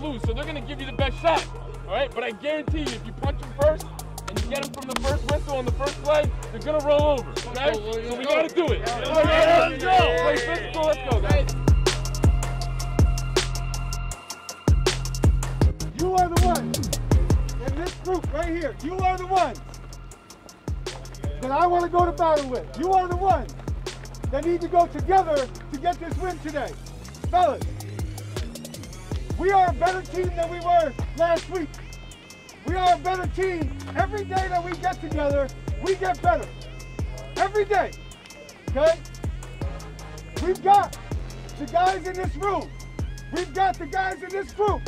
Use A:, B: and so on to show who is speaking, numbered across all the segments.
A: lose, so they're gonna give you the best shot. All right, but I guarantee you, if you punch them first and you get them from the first whistle on the first play, they're gonna roll over. Okay, oh, so we gotta do it. Let's go. Play physical. Let's go, guys.
B: You are the ones in this group right here. You are the ones that I want to go to battle with. You are the ones that need to go together to get this win today. Fellas, we are a better team than we were last week. We are a better team. Every day that we get together, we get better. Every day. Okay? We've got the guys in this room. We've got the guys in this group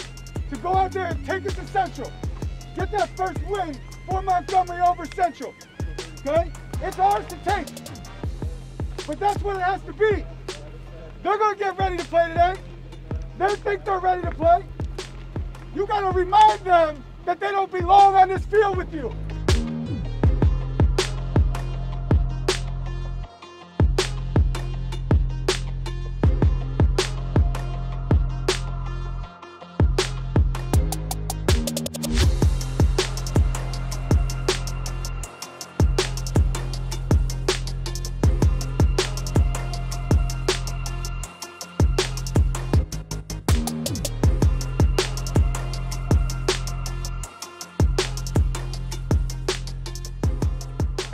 B: to go out there and take it to Central. Get that first win for Montgomery over Central. Okay? It's ours to take. But that's what it has to be. They're going to get ready to play today. They think they're ready to play. You got to remind them that they don't belong on this field with you.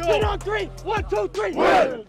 C: Win on three. One, two, three.
A: Win.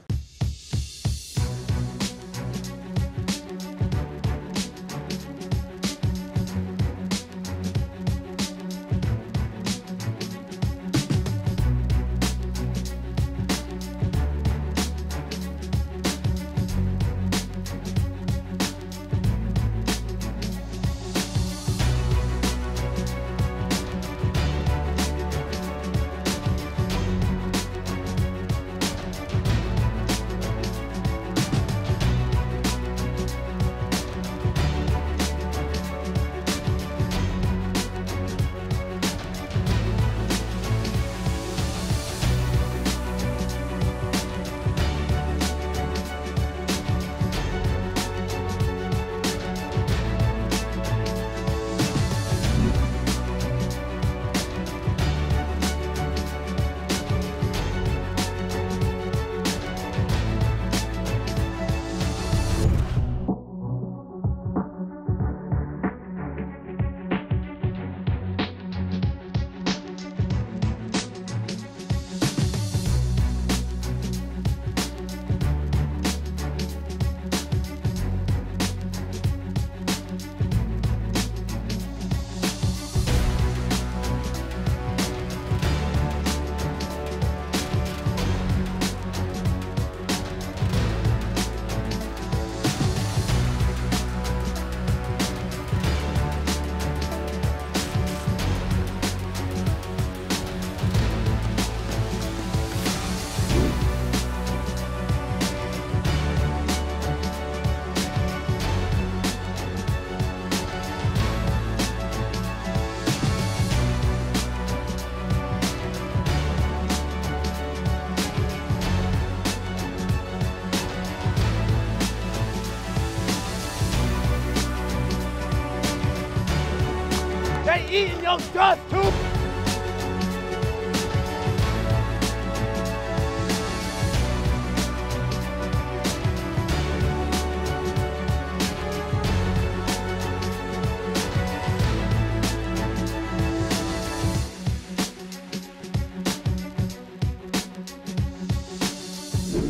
C: They eating your dust too.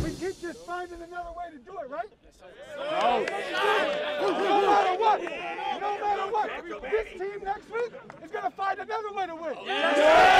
B: We keep just finding another way to do it, right? No. No matter what, no matter what, this team is going to find